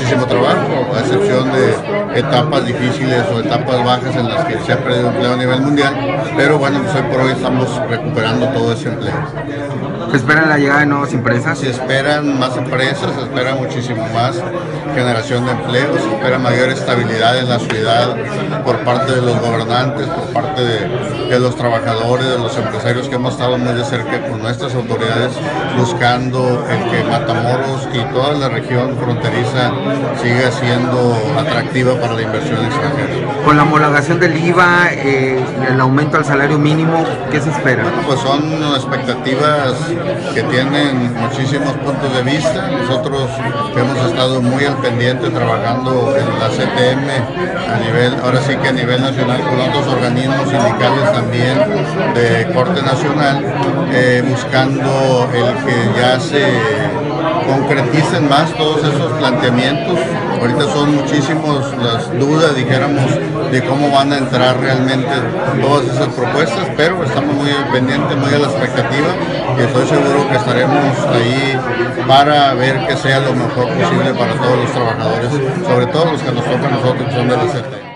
muchísimo trabajo, a excepción de etapas difíciles o etapas bajas en las que se ha perdido empleo a nivel mundial, pero bueno, pues hoy por hoy estamos recuperando todo ese empleo. ¿Se espera la llegada de nuevas empresas? Se esperan más empresas, se espera muchísimo más generación de empleo, se espera mayor estabilidad en la ciudad por parte de los gobernantes, por parte de, los trabajadores, de los empresarios que hemos estado muy de cerca con nuestras autoridades buscando el que Matamoros y toda la región fronteriza siga siendo atractiva para la inversión extranjera. Con la homologación del IVA, eh, el aumento al salario mínimo, ¿qué se espera? Bueno, pues son expectativas que tienen muchísimos puntos de vista. Nosotros hemos estado muy al pendiente trabajando en la CTM a nivel, ahora sí que a nivel nacional con otros organismos sindicales también de corte nacional, eh, buscando el que ya se concreticen más todos esos planteamientos. Ahorita son muchísimos las dudas, dijéramos, de cómo van a entrar realmente todas esas propuestas, pero estamos muy pendientes, muy a la expectativa y estoy seguro que estaremos ahí para ver que sea lo mejor posible para todos los trabajadores, sobre todo los que nos tocan a nosotros, que son de la CT.